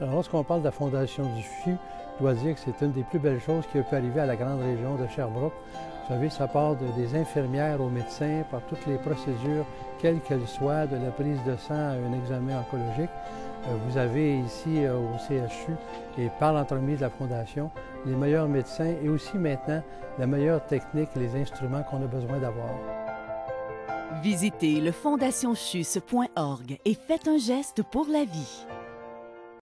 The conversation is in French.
Alors, lorsqu'on parle de la Fondation du FU, je dois dire que c'est une des plus belles choses qui a pu arriver à la grande région de Sherbrooke. Vous savez, ça part des infirmières aux médecins, par toutes les procédures, quelles qu'elles soient, de la prise de sang à un examen oncologique. Euh, vous avez ici euh, au CHU et par l'entremise de la Fondation, les meilleurs médecins et aussi maintenant la meilleure technique et les instruments qu'on a besoin d'avoir. Visitez le fondationchus.org et faites un geste pour la vie.